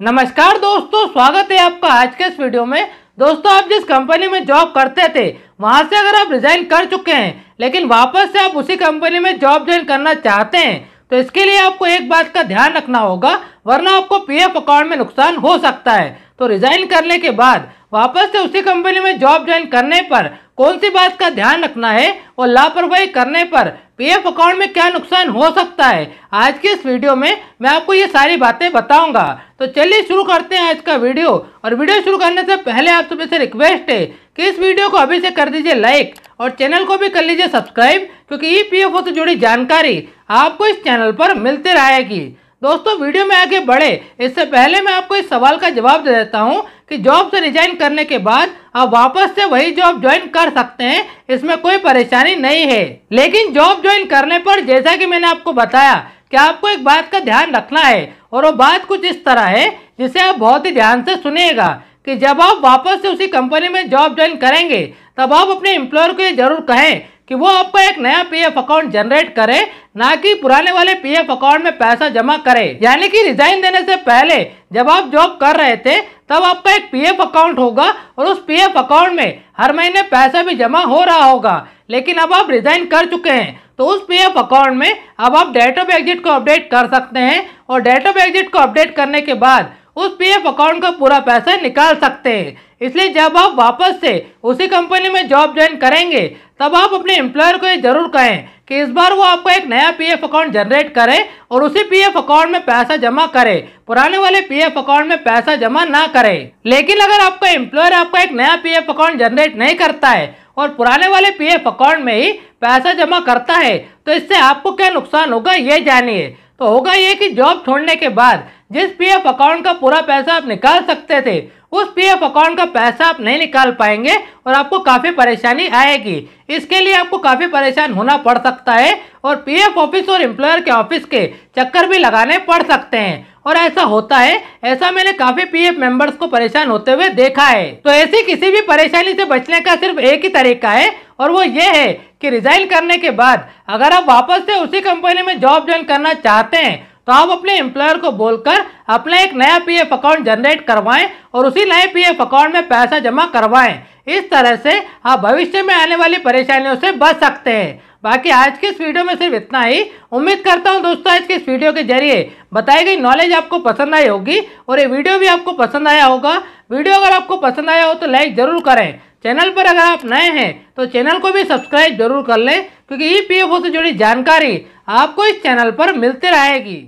नमस्कार दोस्तों, स्वागत है आपका आज के इस वीडियो में। दोस्तों, आप जिस कंपनी में जॉब करते थे, वहाँ से अगर आप रिजाइन कर चुके हैं, लेकिन वापस से आप उसी कंपनी में जॉब ज्वाइन करना चाहते हैं तो इसके लिए आपको एक बात का ध्यान रखना होगा, वरना आपको पीएफ अकाउंट में नुकसान हो सकता है। तो रिजाइन करने के बाद, वापस से उसी कंपनी में जॉब ज्वाइन करने पर कौन सी बात का ध्यान रखना है और लापरवाही करने पर पीएफ अकाउंट में क्या नुकसान हो सकता है? आज के इस वीडियो में मैं आपको ये सारी बातें बताऊँगा। तो चलिए शुरू करते हैं आज का वीडियो और वीडियो शुरू करने से पहले आप सभी से रिक्वेस्ट है कि इस वीडियो को अभी से कर दीजिए लाइक और चैनल को भी कर लीजिए सब्सक्राइब क्योंकि ई पी से जुड़ी जानकारी आपको इस चैनल पर मिलती रहेगी। दोस्तों, वीडियो में आगे बढ़े। इससे पहले मैं आपको इस सवाल का जवाब दे देता हूँ कि जॉब से रिजाइन करने के बाद आप वापस से वही जॉब ज्वाइन कर सकते हैं, इसमें कोई परेशानी नहीं है। लेकिन जॉब ज्वाइन करने पर जैसा कि मैंने आपको बताया कि आपको एक बात का ध्यान रखना है, और वो बात कुछ इस तरह है, जिसे आप बहुत ही ध्यान से सुनिएगा कि जब आप वापस से उसी कंपनी में जॉब ज्वाइन करेंगे, तब आप अपने एम्प्लॉयर को ये ज़रूर कहें कि वो आपको एक नया पीएफ अकाउंट जनरेट करे, ना कि पुराने वाले पीएफ अकाउंट में पैसा जमा करे। यानी कि रिजाइन देने से पहले, जब आप जॉब कर रहे थे, तब आपका एक पीएफ अकाउंट होगा और उस पीएफ अकाउंट में हर महीने पैसा भी जमा हो रहा होगा। लेकिन अब आप रिजाइन कर चुके हैं तो उस पीएफ अकाउंट में अब आप डेट ऑफ़ एग्जिट को अपडेट कर सकते हैं और डेट ऑफ़ एग्जिट को अपडेट करने के बाद उस पीएफ अकाउंट का पूरा पैसा निकाल सकते हैं। इसलिए जब आप वापस से उसी कंपनी में जॉब ज्वाइन करेंगे तब आप अपने एम्प्लॉयर को ये ज़रूर कहें कि इस बार वो आपको एक नया पीएफ अकाउंट जनरेट करे और उसी पीएफ अकाउंट में पैसा जमा करे। पुराने वाले पीएफ अकाउंट में पैसा जमा ना करे। लेकिन अगर आपका एम्प्लॉयर आपको एक नया पीएफ अकाउंट जनरेट नहीं करता है और पुराने वाले पीएफ अकाउंट में ही पैसा जमा करता है तो इससे आपको क्या नुकसान होगा, ये जानिए। तो होगा ये कि जॉब छोड़ने के बाद जिस पीएफ अकाउंट का पूरा पैसा आप निकाल सकते थे, उस पीएफ अकाउंट का पैसा आप नहीं निकाल पाएँगे और आपको काफ़ी परेशानी आएगी। इसके लिए आपको काफ़ी परेशान होना पड़ सकता है और पीएफ ऑफ़िस और एम्प्लॉयर के ऑफ़िस के चक्कर भी लगाने पड़ सकते हैं। और ऐसा होता है, ऐसा मैंने काफ़ी पीएफ मेंबर्स को परेशान होते हुए देखा है। तो ऐसी किसी भी परेशानी से बचने का सिर्फ़ एक ही तरीका है, और वो ये है कि रिजाइन करने के बाद अगर आप वापस से उसी कंपनी में जॉब ज्वाइन करना चाहते हैं तो आप अपने एम्प्लॉयर को बोलकर अपना एक नया पीएफ अकाउंट जनरेट करवाएँ और उसी नए पीएफ अकाउंट में पैसा जमा करवाएँ। इस तरह से आप भविष्य में आने वाली परेशानियों से बच सकते हैं। बाकी आज के इस वीडियो में सिर्फ़ इतना ही। उम्मीद करता हूँ दोस्तों आज के इस वीडियो के ज़रिए बताई गई नॉलेज आपको पसंद आई होगी और ये वीडियो भी आपको पसंद आया होगा। वीडियो अगर आपको पसंद आया हो तो लाइक ज़रूर करें। चैनल पर अगर आप नए हैं तो चैनल को भी सब्सक्राइब ज़रूर कर लें, क्योंकि ई से जुड़ी जानकारी आपको इस चैनल पर मिलती रहेगी।